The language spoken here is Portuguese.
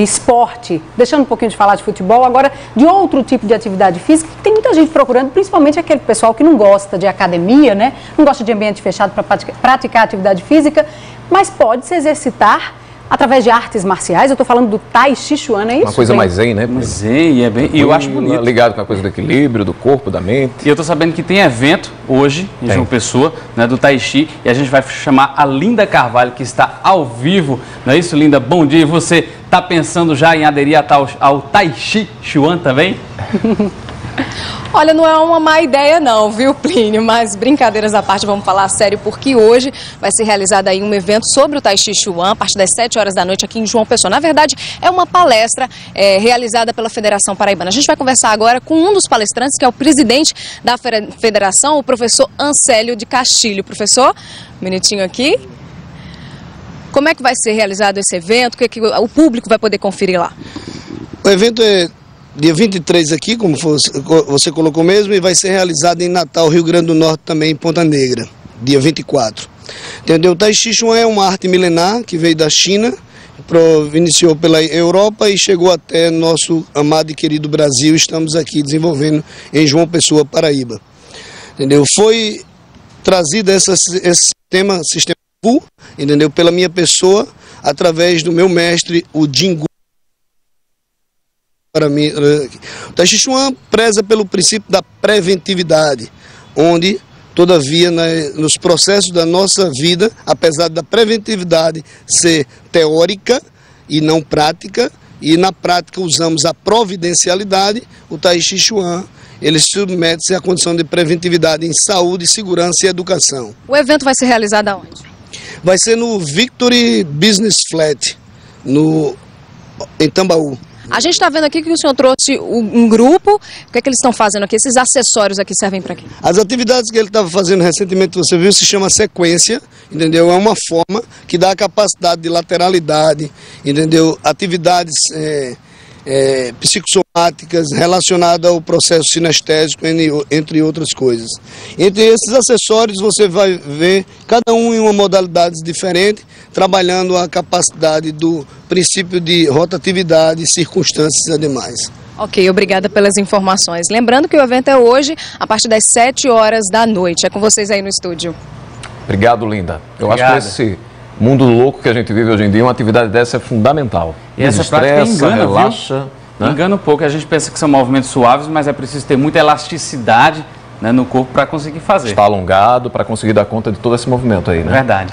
de esporte, deixando um pouquinho de falar de futebol, agora de outro tipo de atividade física, que tem muita gente procurando, principalmente aquele pessoal que não gosta de academia, né? Não gosta de ambiente fechado para praticar atividade física, mas pode se exercitar através de artes marciais. Eu estou falando do Tai Chi Chuan, é isso? Uma coisa bem? mais zen, né? Mais zen, e, é bem, e eu acho bonito. Ligado com a coisa do equilíbrio, do corpo, da mente. E eu estou sabendo que tem evento hoje em tem. João Pessoa, né, do Tai Chi, e a gente vai chamar a Linda Carvalho, que está ao vivo. Não é isso, Linda? Bom dia. E você está pensando já em aderir ao, ao Tai Chi Chuan também? Olha, não é uma má ideia não, viu, Plínio? Mas brincadeiras à parte, vamos falar sério, porque hoje vai ser realizado aí um evento sobre o Tai Chi Chuan, a partir das 7 horas da noite aqui em João Pessoa. Na verdade, é uma palestra é, realizada pela Federação Paraibana. A gente vai conversar agora com um dos palestrantes, que é o presidente da federação, o professor Ancélio de Castilho. Professor, um minutinho aqui. Como é que vai ser realizado esse evento? O que, é que o público vai poder conferir lá? O evento é dia 23 aqui, como você colocou mesmo, e vai ser realizado em Natal, Rio Grande do Norte também, em Ponta Negra, dia 24. Entendeu? O Tai Chi Chuan é uma arte milenar que veio da China, iniciou pela Europa e chegou até nosso amado e querido Brasil. Estamos aqui desenvolvendo em João Pessoa, Paraíba. Entendeu? Foi trazido essa, esse sistema, entendeu? Pela minha pessoa, através do meu mestre, o Jingu para mim, o Tai Chi Chuan preza pelo princípio da preventividade, onde, todavia, nos processos da nossa vida, apesar da preventividade ser teórica e não prática, e na prática usamos a providencialidade, o Tai Chi Chuan ele submete-se à condição de preventividade em saúde, segurança e educação. O evento vai ser realizado aonde? Vai ser no Victory Business Flat, no, em Tambaú. A gente está vendo aqui que o senhor trouxe um grupo. O que é que eles estão fazendo aqui? Esses acessórios aqui servem para quê? As atividades que ele estava fazendo recentemente, você viu, se chama sequência, entendeu? É uma forma que dá a capacidade de lateralidade, entendeu? Atividades é, é, psicossomáticas relacionadas ao processo sinestésico, entre outras coisas. Entre esses acessórios você vai ver cada um em uma modalidade diferente, trabalhando a capacidade do princípio de rotatividade, circunstâncias e demais. Ok, obrigada pelas informações. Lembrando que o evento é hoje, a partir das 7 horas da noite. É com vocês aí no estúdio. Obrigado, Linda. Eu Obrigado. acho que esse mundo louco que a gente vive hoje em dia, uma atividade dessa é fundamental. E essa prática engana, relaxa. Né? Engana um pouco. A gente pensa que são movimentos suaves, mas é preciso ter muita elasticidade né, no corpo para conseguir fazer. Está alongado para conseguir dar conta de todo esse movimento aí, né? Verdade.